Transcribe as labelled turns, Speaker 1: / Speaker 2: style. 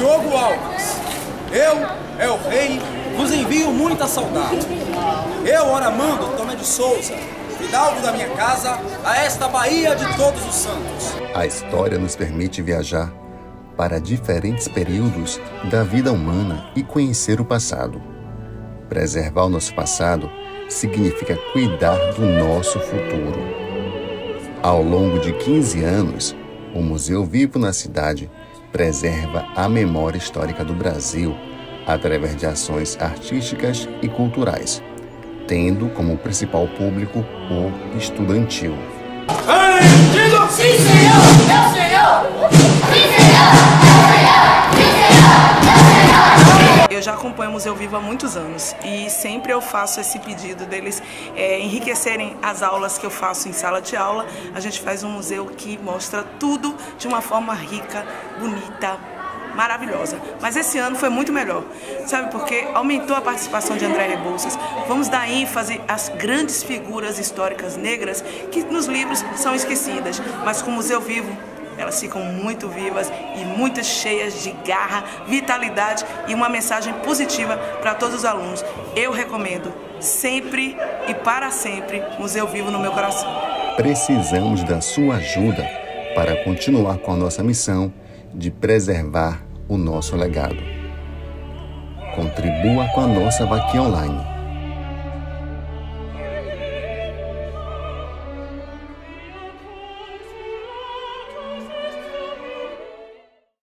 Speaker 1: Diogo Alves. Eu, é o rei, vos envio muita saudade. Eu, Oramando Tomé de Souza, fidalgo da minha casa, a esta Bahia de Todos os Santos.
Speaker 2: A história nos permite viajar para diferentes períodos da vida humana e conhecer o passado. Preservar o nosso passado significa cuidar do nosso futuro. Ao longo de 15 anos, o Museu Vivo na Cidade preserva a memória histórica do Brasil através de ações artísticas e culturais, tendo como principal público o estudantil.
Speaker 3: Sim, senhor! Meu senhor!
Speaker 4: Já acompanho o Museu Vivo há muitos anos e sempre eu faço esse pedido deles é, enriquecerem as aulas que eu faço em sala de aula. A gente faz um museu que mostra tudo de uma forma rica, bonita, maravilhosa. Mas esse ano foi muito melhor, sabe? Porque aumentou a participação de André Rebouças. Vamos dar ênfase às grandes figuras históricas negras que nos livros são esquecidas, mas com o Museu Vivo elas ficam muito vivas e muito cheias de garra, vitalidade e uma mensagem positiva para todos os alunos. Eu recomendo sempre e para sempre Museu Vivo no meu coração.
Speaker 2: Precisamos da sua ajuda para continuar com a nossa missão de preservar o nosso legado. Contribua com a nossa vaquinha online